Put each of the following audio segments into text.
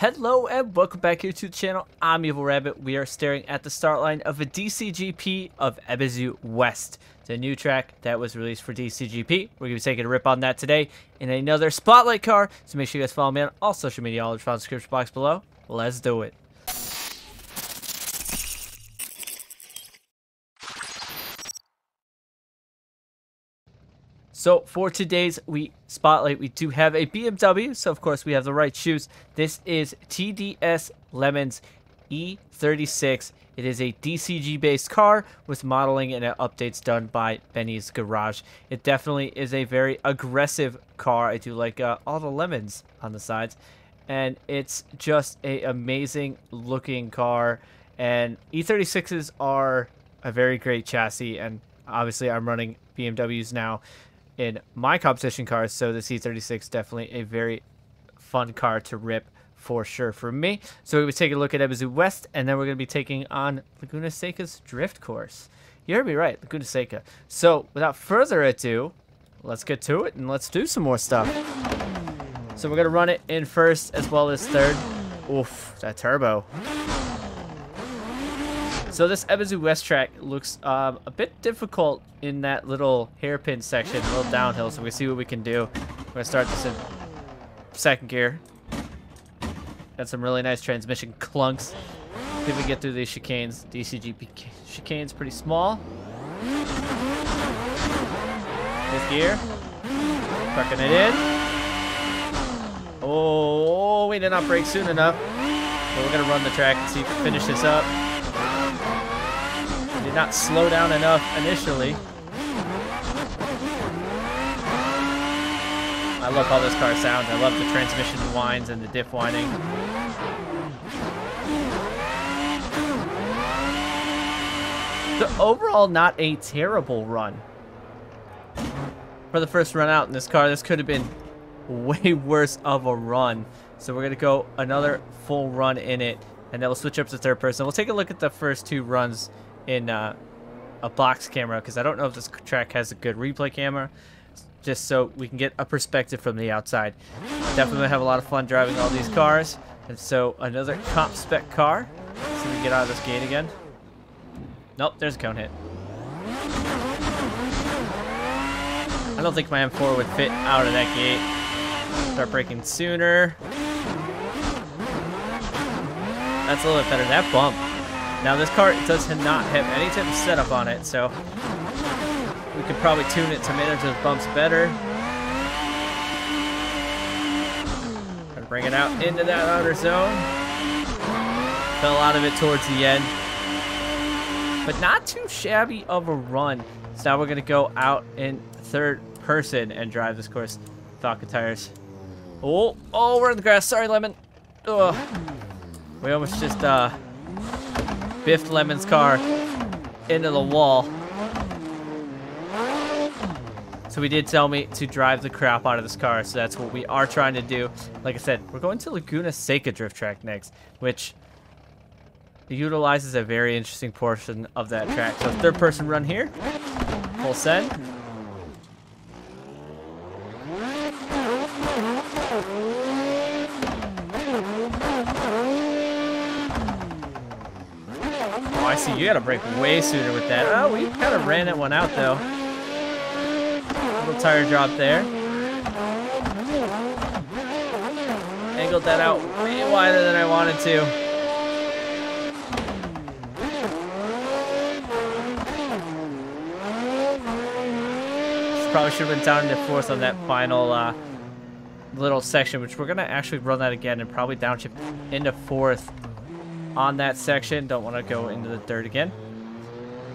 Hello and welcome back here to the channel. I'm Evil Rabbit. We are staring at the start line of a DCGP of Ebisu West. the new track that was released for DCGP. We're going to be taking a rip on that today in another Spotlight car. So make sure you guys follow me on all social media. All the description box below. Let's do it. So for today's we spotlight, we do have a BMW. So of course we have the right shoes. This is TDS Lemons E36. It is a DCG based car with modeling and updates done by Benny's Garage. It definitely is a very aggressive car. I do like uh, all the lemons on the sides. And it's just a amazing looking car. And E36s are a very great chassis. And obviously I'm running BMWs now in my competition cars. So the E36 definitely a very fun car to rip for sure for me. So to be taking a look at Ebisu West, and then we're going to be taking on Laguna Seca's drift course. You heard me right, Laguna Seca. So without further ado, let's get to it and let's do some more stuff. So we're going to run it in first as well as third. Oof, that turbo. So this Ebisu West track looks um, a bit difficult in that little hairpin section, a little downhill, so we see what we can do. We're to start this in second gear. Got some really nice transmission clunks. See if we get through these chicanes. DCGP chicane's pretty small. Fifth gear. Trucking it in. Oh, we did not brake soon enough. But we're to run the track and see if we finish this up did not slow down enough initially. I love how this car sounds. I love the transmission whines and the diff whining. So overall, not a terrible run. For the first run out in this car, this could have been way worse of a run. So we're going to go another full run in it, and then we'll switch up to third person. We'll take a look at the first two runs in uh, a box camera because I don't know if this track has a good replay camera just so we can get a perspective from the outside. Definitely have a lot of fun driving all these cars. And so another comp spec car. So we get out of this gate again. Nope, there's a cone hit. I don't think my M4 would fit out of that gate. Start braking sooner. That's a little bit better. That bump now this car does not have any type of setup on it, so we could probably tune it to manage those bumps better. Try to bring it out into that outer zone. Fell out of it towards the end. But not too shabby of a run. So now we're going to go out in third person and drive this course. Falken tires. Oh, oh, we're in the grass. Sorry, Lemon. Ugh. We almost just, uh, biffed Lemon's car into the wall. So he did tell me to drive the crap out of this car, so that's what we are trying to do. Like I said, we're going to Laguna Seca Drift Track next, which utilizes a very interesting portion of that track. So third person run here, full send. See. You gotta break way sooner with that. Oh, we kind of ran that one out, though. Little tire drop there. Angled that out way wider than I wanted to. probably should have been down into fourth on that final uh, little section, which we're going to actually run that again and probably downshift into fourth on that section. Don't want to go into the dirt again.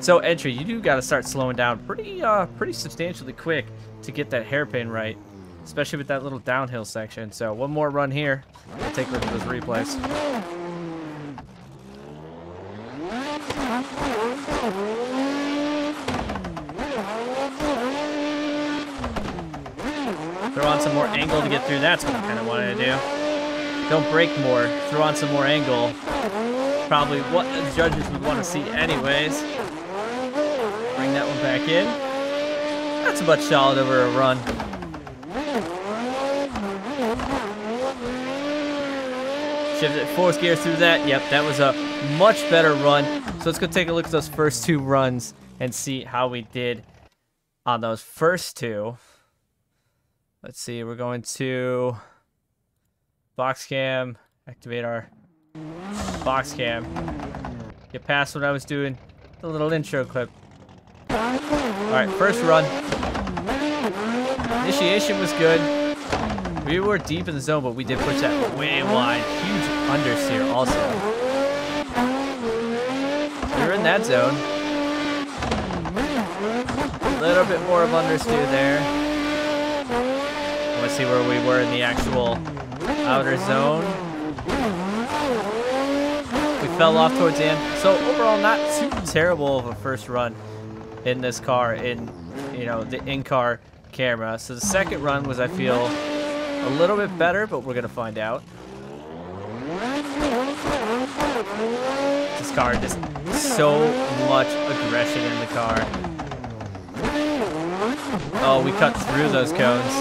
So entry, you do got to start slowing down pretty, uh, pretty substantially quick to get that hairpin right, especially with that little downhill section. So one more run here. We'll take a look at those replays. Throw on some more angle to get through. That's what I kind of wanted to do. Don't break more. Throw on some more angle. Probably what the judges would want to see anyways. Bring that one back in. That's a much solid over a run. Shift it fourth gear through that. Yep, that was a much better run. So let's go take a look at those first two runs and see how we did on those first two. Let's see, we're going to box cam, activate our box cam. Get past what I was doing, the little intro clip. Alright, first run. Initiation was good. We were deep in the zone, but we did push that way wide. Huge understeer also. We were in that zone. A little bit more of understeer there. Let's see where we were in the actual outer zone. We fell off towards the end. So overall, not too terrible of a first run in this car in, you know, the in-car camera. So the second run was, I feel, a little bit better, but we're going to find out. This car just so much aggression in the car. Oh, we cut through those cones.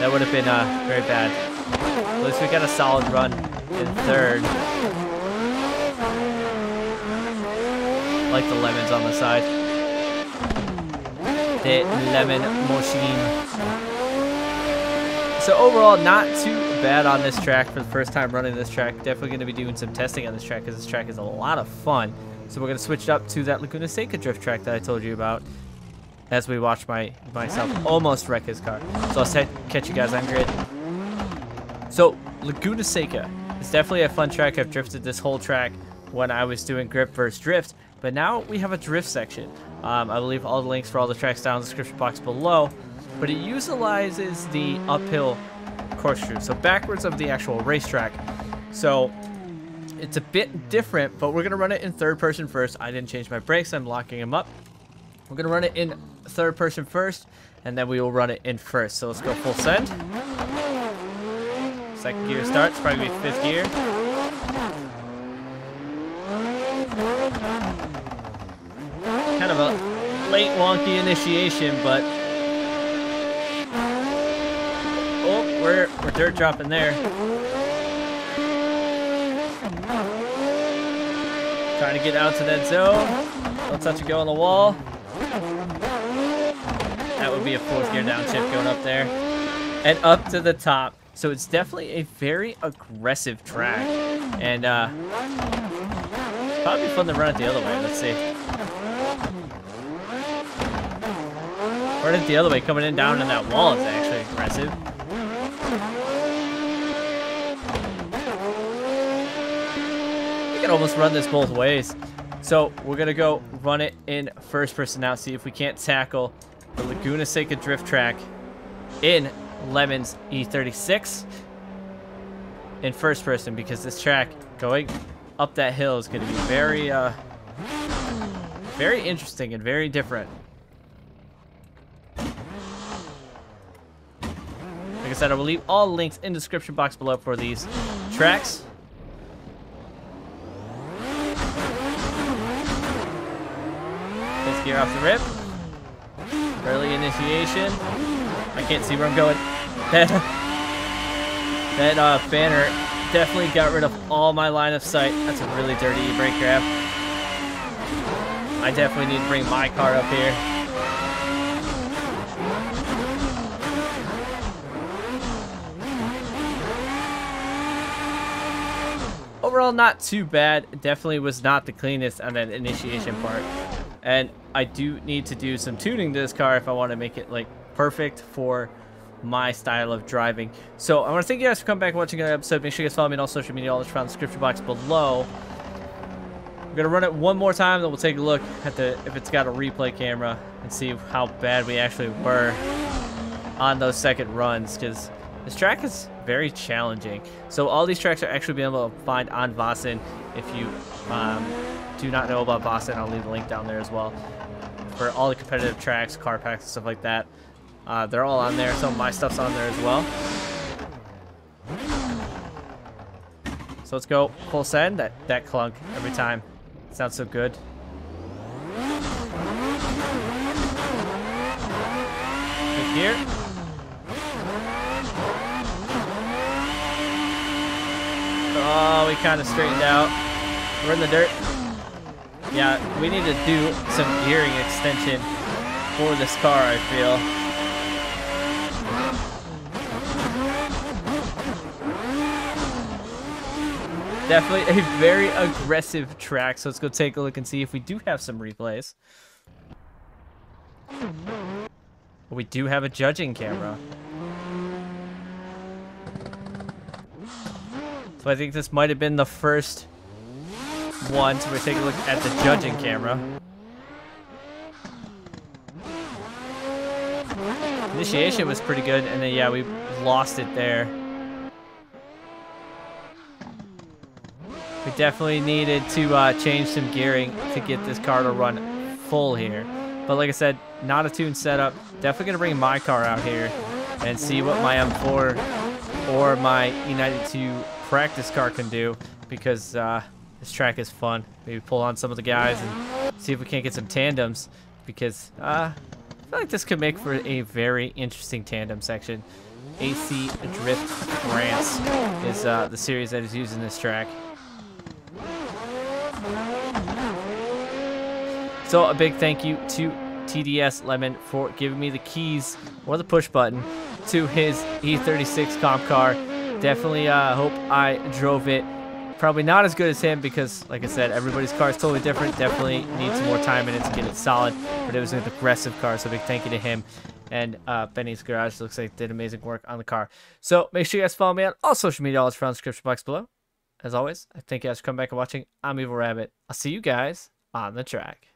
That would have been uh, very bad. At least we got a solid run in third. Like the lemons on the side. The lemon machine. So overall, not too bad on this track for the first time running this track. Definitely going to be doing some testing on this track because this track is a lot of fun. So we're going to switch it up to that Laguna Seca drift track that I told you about as we watch my myself almost wreck his car. So I'll catch you guys on grid. So Laguna Seca is definitely a fun track. I've drifted this whole track when I was doing grip versus drift, but now we have a drift section. Um, I believe all the links for all the tracks down in the description box below, but it utilizes the uphill corkscrew, so backwards of the actual racetrack. So it's a bit different, but we're gonna run it in third person first. I didn't change my brakes, I'm locking them up. We're gonna run it in third person first, and then we will run it in first. So let's go full send. Second gear starts, probably fifth gear. Kind of a late wonky initiation, but oh, we're we're dirt dropping there. Trying to get out to that zone. Don't touch it, go on the wall. That would be a fourth gear downshift going up there. And up to the top. So it's definitely a very aggressive track. And uh, probably fun to run it the other way. Let's see. Run it the other way. Coming in down in that wall is actually aggressive. You can almost run this both ways. So we're going to go run it in first person now. See if we can't tackle the Laguna Seca drift track in Lemons E36 in first person because this track going up that hill is going to be very, uh, very interesting and very different. Like I said, I will leave all links in the description box below for these tracks. Fifth gear off the rip. Early initiation. I can't see where I'm going. That, that uh, banner definitely got rid of all my line of sight. That's a really dirty brake grab. I definitely need to bring my car up here. Overall, not too bad. Definitely was not the cleanest on that initiation part. And I do need to do some tuning to this car if I want to make it like perfect for my style of driving. So I want to thank you guys for coming back and watching another episode. Make sure you guys follow me on all social media. All this found in the description box below. We're gonna run it one more time, then we'll take a look at the if it's got a replay camera and see how bad we actually were on those second runs because this track is very challenging. So all these tracks are actually being able to find on Vosan. If you um, do not know about Vosan, I'll leave the link down there as well for all the competitive tracks, car packs, and stuff like that. Uh, they're all on there. Some of my stuff's on there as well. So let's go full send. That that clunk every time. Sounds so good. Good here. Oh, we kind of straightened out. We're in the dirt. Yeah, we need to do some gearing extension for this car, I feel. Definitely a very aggressive track, so let's go take a look and see if we do have some replays. We do have a judging camera. So I think this might have been the first one, so we're taking a look at the judging camera. Initiation was pretty good, and then yeah, we lost it there. Definitely needed to uh, change some gearing to get this car to run full here. But like I said, not a tune setup. Definitely going to bring my car out here and see what my M4 or my United 2 practice car can do because uh, this track is fun. Maybe pull on some of the guys and see if we can't get some tandems because uh, I feel like this could make for a very interesting tandem section. AC Drift France is uh, the series that is using this track. So a big thank you to TDS Lemon for giving me the keys or the push button to his E36 comp car. Definitely uh, hope I drove it. Probably not as good as him because, like I said, everybody's car is totally different. Definitely need some more time in it to get it solid. But it was an aggressive car, so big thank you to him. And uh, Benny's Garage looks like did amazing work on the car. So make sure you guys follow me on all social media. All is found in the description box below. As always, I thank you guys for coming back and watching. I'm Evil Rabbit. I'll see you guys on the track.